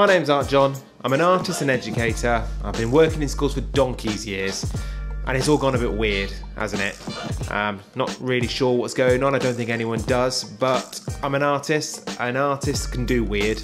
My name's Art John. I'm an artist and educator. I've been working in schools for donkey's years, and it's all gone a bit weird, hasn't it? Um, not really sure what's going on. I don't think anyone does, but I'm an artist. An artist can do weird.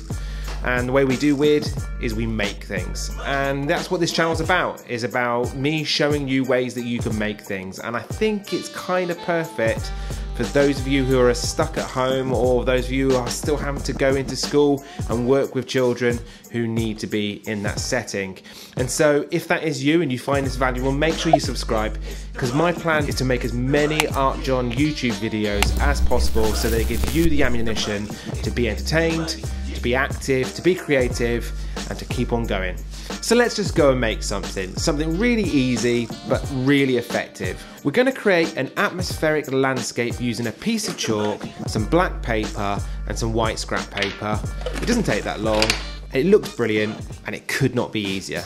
And the way we do weird is we make things. And that's what this channel's about, is about me showing you ways that you can make things. And I think it's kind of perfect for those of you who are stuck at home or those of you who are still having to go into school and work with children who need to be in that setting. And so if that is you and you find this valuable, make sure you subscribe because my plan is to make as many Art John YouTube videos as possible so that it gives you the ammunition to be entertained, to be active, to be creative, and to keep on going. So let's just go and make something, something really easy but really effective. We're going to create an atmospheric landscape using a piece of chalk, some black paper and some white scrap paper. It doesn't take that long, it looks brilliant and it could not be easier.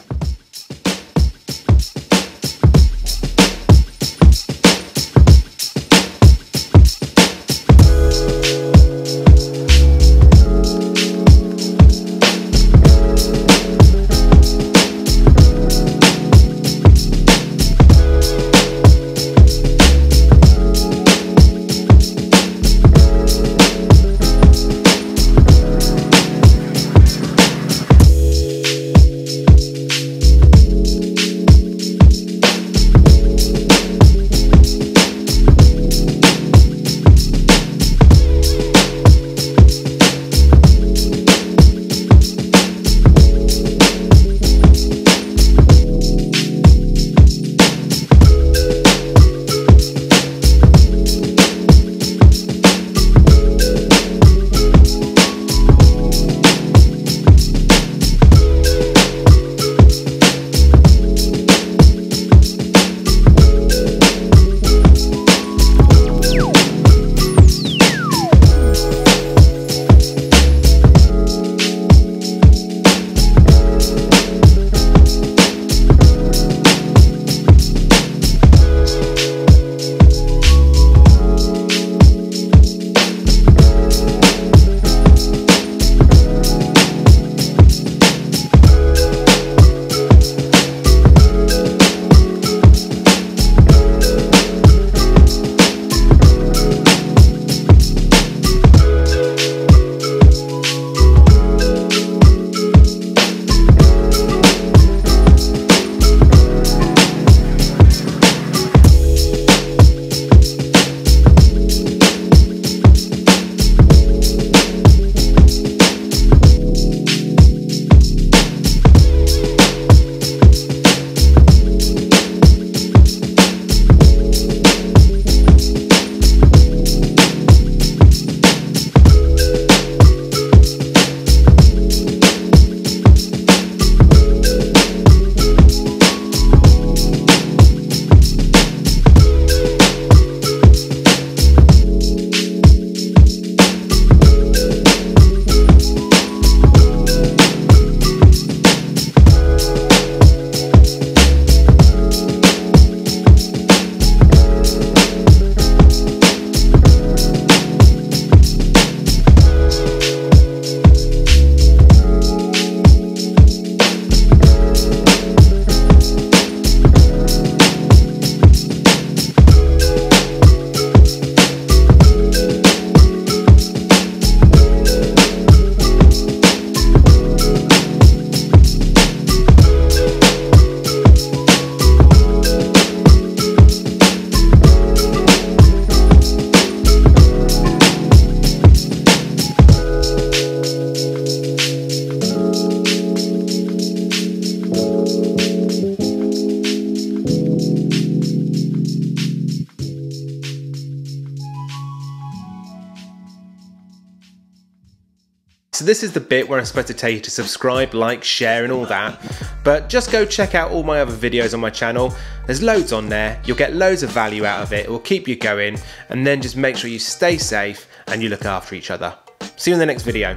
So this is the bit where I'm supposed to tell you to subscribe, like, share and all that. But just go check out all my other videos on my channel. There's loads on there. You'll get loads of value out of it. It will keep you going. And then just make sure you stay safe and you look after each other. See you in the next video.